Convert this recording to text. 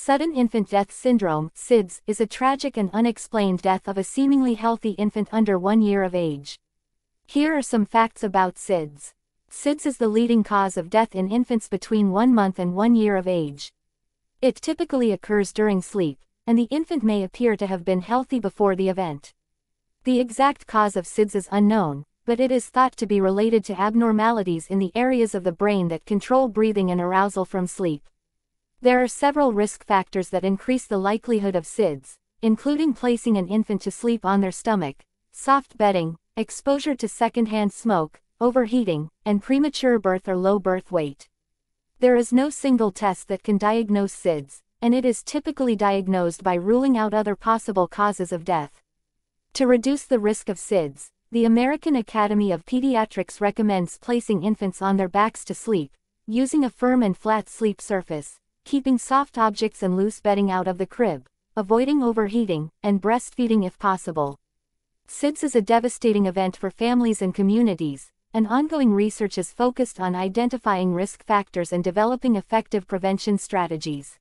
Sudden Infant Death Syndrome SIDS, is a tragic and unexplained death of a seemingly healthy infant under one year of age. Here are some facts about SIDS. SIDS is the leading cause of death in infants between one month and one year of age. It typically occurs during sleep, and the infant may appear to have been healthy before the event. The exact cause of SIDS is unknown, but it is thought to be related to abnormalities in the areas of the brain that control breathing and arousal from sleep. There are several risk factors that increase the likelihood of SIDS, including placing an infant to sleep on their stomach, soft bedding, exposure to secondhand smoke, overheating, and premature birth or low birth weight. There is no single test that can diagnose SIDS, and it is typically diagnosed by ruling out other possible causes of death. To reduce the risk of SIDS, the American Academy of Pediatrics recommends placing infants on their backs to sleep, using a firm and flat sleep surface, keeping soft objects and loose bedding out of the crib, avoiding overheating, and breastfeeding if possible. SIDS is a devastating event for families and communities, and ongoing research is focused on identifying risk factors and developing effective prevention strategies.